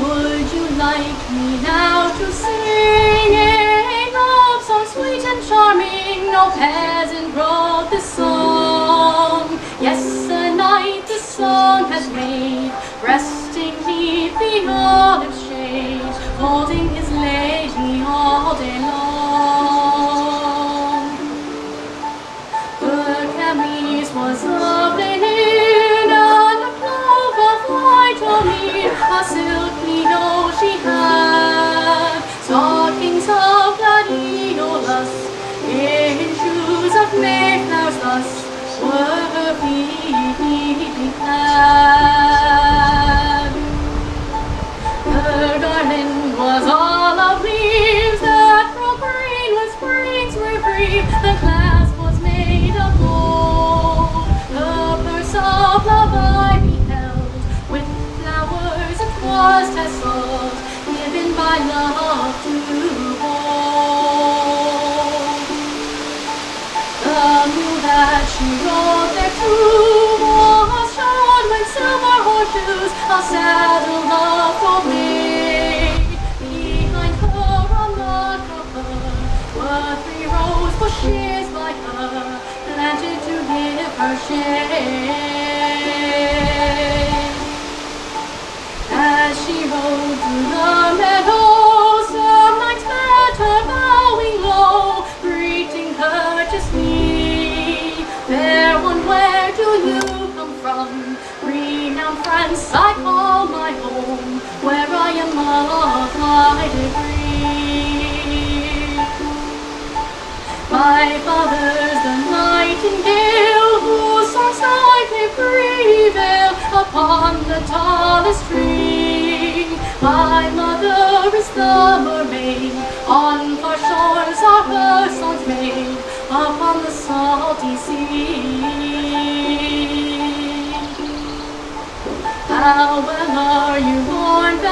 Would you like me now to sing a love song sweet and charming? No peasant wrote this song. Yes, the song has made, resting neath the olive shade, holding was tasseled, given by love that she rode there too was shone when silver horseshoes a saddle of gold made. Behind her on the cover were three rose bushes by her, planted to give her shade. Renowned France, I call my home, where I am of high degree. My father's the nightingale whose song side may prevail upon the tallest tree. My mother is the mermaid, on far shores are her songs made upon the salty sea. How well are you born,